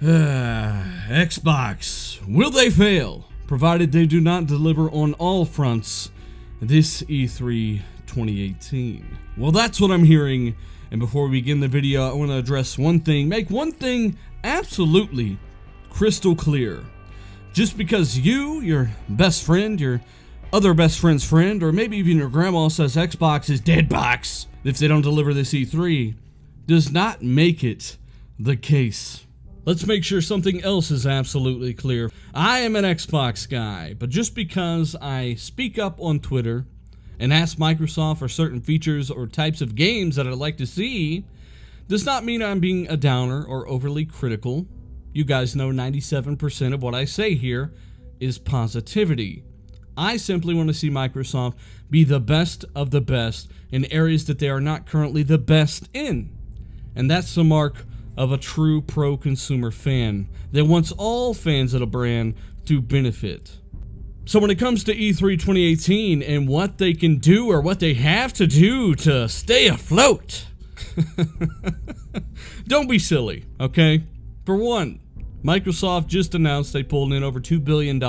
Ah, Xbox, will they fail? Provided they do not deliver on all fronts this E3 2018. Well, that's what I'm hearing. And before we begin the video, I want to address one thing, make one thing absolutely crystal clear. Just because you, your best friend, your other best friend's friend, or maybe even your grandma says Xbox is dead box if they don't deliver this E3, does not make it the case. Let's make sure something else is absolutely clear. I am an Xbox guy, but just because I speak up on Twitter and ask Microsoft for certain features or types of games that I'd like to see, does not mean I'm being a downer or overly critical. You guys know 97% of what I say here is positivity. I simply want to see Microsoft be the best of the best in areas that they are not currently the best in. And that's the mark of a true pro consumer fan that wants all fans of the brand to benefit. So when it comes to E3 2018 and what they can do or what they have to do to stay afloat, don't be silly, okay? For one, Microsoft just announced they pulled in over $2 billion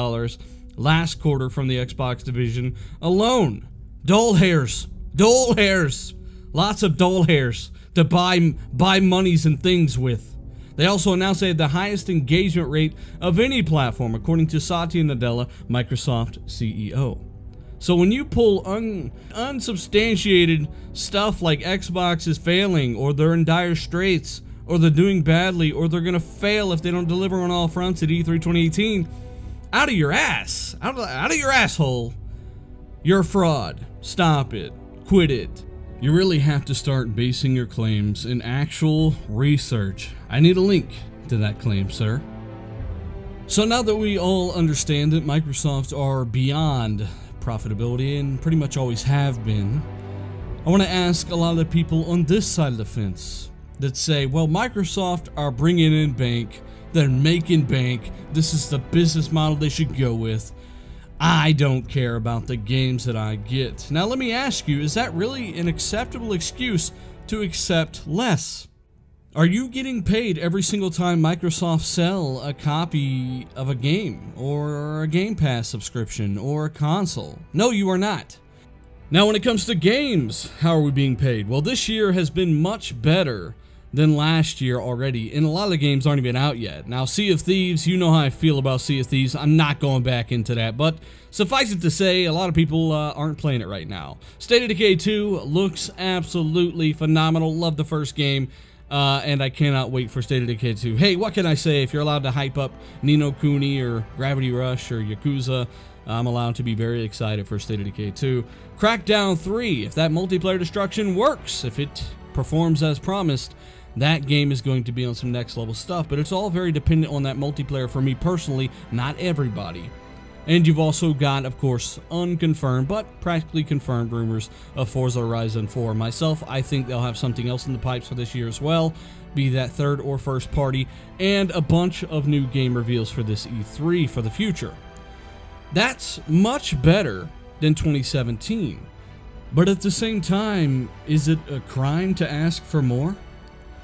last quarter from the Xbox division alone. Dull hairs. Dull hairs. Lots of dull hairs to buy buy monies and things with. They also announced they had the highest engagement rate of any platform, according to Satya Nadella, Microsoft CEO. So when you pull un, unsubstantiated stuff like Xbox is failing, or they're in dire straits, or they're doing badly, or they're gonna fail if they don't deliver on all fronts at E3 2018, out of your ass, out of, out of your asshole, you're a fraud. Stop it. Quit it. You really have to start basing your claims in actual research. I need a link to that claim, sir. So now that we all understand that Microsoft are beyond profitability and pretty much always have been, I want to ask a lot of the people on this side of the fence that say, well, Microsoft are bringing in bank, they're making bank, this is the business model they should go with. I don't care about the games that I get. Now let me ask you, is that really an acceptable excuse to accept less? Are you getting paid every single time Microsoft sell a copy of a game or a Game Pass subscription or a console? No, you are not. Now when it comes to games, how are we being paid? Well, this year has been much better than last year already, and a lot of the games aren't even out yet. Now, Sea of Thieves, you know how I feel about Sea of Thieves. I'm not going back into that, but suffice it to say, a lot of people uh, aren't playing it right now. State of Decay 2 looks absolutely phenomenal. Love the first game. Uh, and I cannot wait for State of Decay 2. Hey, what can I say? If you're allowed to hype up Ni no Kuni or Gravity Rush or Yakuza, I'm allowed to be very excited for State of Decay 2. Crackdown 3, if that multiplayer destruction works, if it performs as promised, that game is going to be on some next level stuff, but it's all very dependent on that multiplayer for me personally, not everybody. And you've also got, of course, unconfirmed but practically confirmed rumors of Forza Horizon 4. Myself, I think they'll have something else in the pipes for this year as well, be that third or first party, and a bunch of new game reveals for this E3 for the future. That's much better than 2017. But at the same time, is it a crime to ask for more?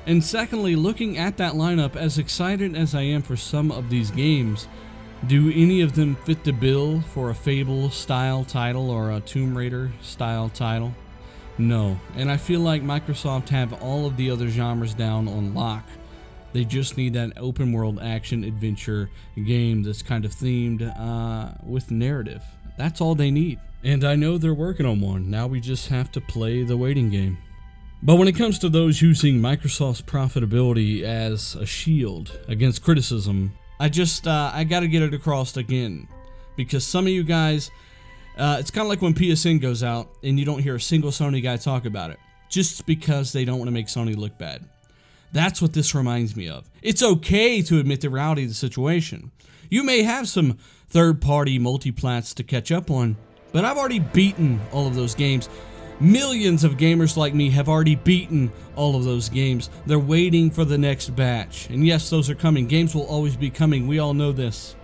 And secondly, looking at that lineup, as excited as I am for some of these games, do any of them fit the bill for a Fable style title or a Tomb Raider style title? No, and I feel like Microsoft have all of the other genres down on lock. They just need that open world action adventure game that's kind of themed uh, with narrative. That's all they need. And I know they're working on one. Now we just have to play the waiting game. But when it comes to those using Microsoft's profitability as a shield against criticism, I just, uh, I gotta get it across again. Because some of you guys, uh, it's kind of like when PSN goes out and you don't hear a single Sony guy talk about it. Just because they don't want to make Sony look bad. That's what this reminds me of. It's okay to admit the reality of the situation. You may have some third-party multiplats to catch up on, but I've already beaten all of those games. Millions of gamers like me have already beaten all of those games. They're waiting for the next batch. And yes, those are coming. Games will always be coming. We all know this.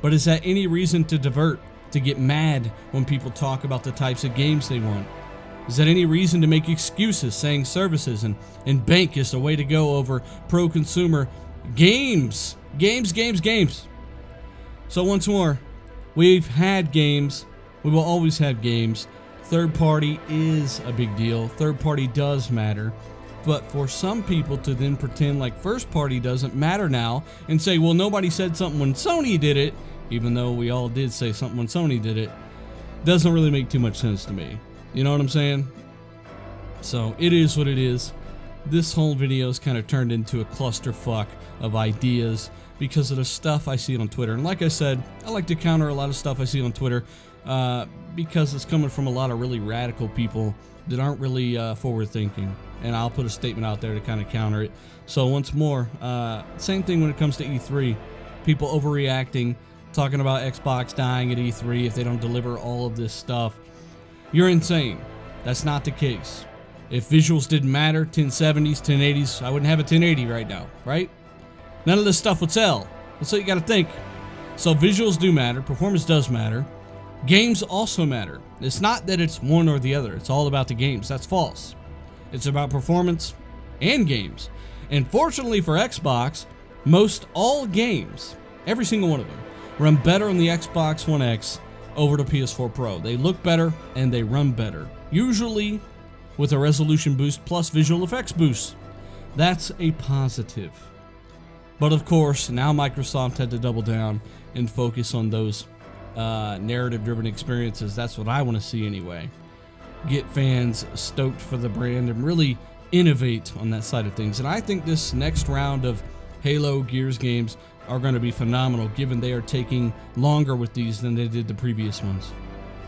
But is that any reason to divert, to get mad when people talk about the types of games they want? Is that any reason to make excuses saying services and, and bank is the way to go over pro consumer games. Games, games, games. So once more, we've had games. We will always have games. Third party is a big deal. Third party does matter. But for some people to then pretend like first party doesn't matter now and say, well, nobody said something when Sony did it, even though we all did say something when Sony did it, doesn't really make too much sense to me. You know what I'm saying? So it is what it is. This whole video is kind of turned into a clusterfuck of ideas because of the stuff I see on Twitter. And like I said, I like to counter a lot of stuff I see on Twitter uh, because it's coming from a lot of really radical people that aren't really uh, forward thinking. And I'll put a statement out there to kind of counter it. So once more, uh, same thing when it comes to E3. People overreacting, talking about Xbox dying at E3 if they don't deliver all of this stuff. You're insane. That's not the case. If visuals didn't matter, 1070s, 1080s, I wouldn't have a 1080 right now, right? None of this stuff will tell. That's what you gotta think. So visuals do matter, performance does matter. Games also matter. It's not that it's one or the other, it's all about the games. That's false. It's about performance and games. And fortunately for Xbox, most all games, every single one of them, run better on the Xbox One X over the PS4 Pro. They look better and they run better. Usually with a resolution boost plus visual effects boost. That's a positive. But of course, now Microsoft had to double down and focus on those uh, narrative driven experiences. That's what I want to see anyway. Get fans stoked for the brand and really innovate on that side of things. And I think this next round of Halo Gears games are going to be phenomenal given they are taking longer with these than they did the previous ones.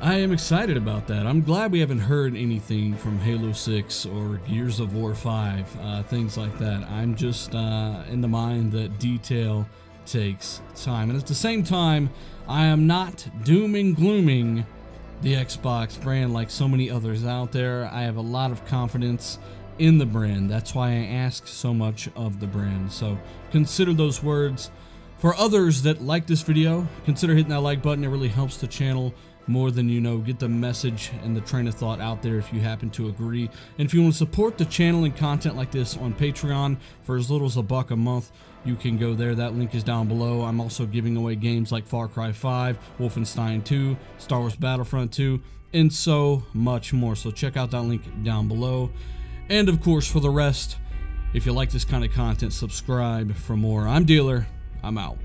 I am excited about that. I'm glad we haven't heard anything from Halo 6 or Gears of War 5, uh, things like that. I'm just uh, in the mind that detail takes time. And at the same time, I am not doom and glooming the Xbox brand like so many others out there. I have a lot of confidence in the brand. That's why I ask so much of the brand. So consider those words. For others that like this video, consider hitting that like button. It really helps the channel more than you know. Get the message and the train of thought out there if you happen to agree. And if you want to support the channel and content like this on Patreon for as little as a buck a month, you can go there. That link is down below. I'm also giving away games like Far Cry 5, Wolfenstein 2, Star Wars Battlefront 2, and so much more. So check out that link down below. And of course, for the rest, if you like this kind of content, subscribe for more. I'm Dealer. I'm out.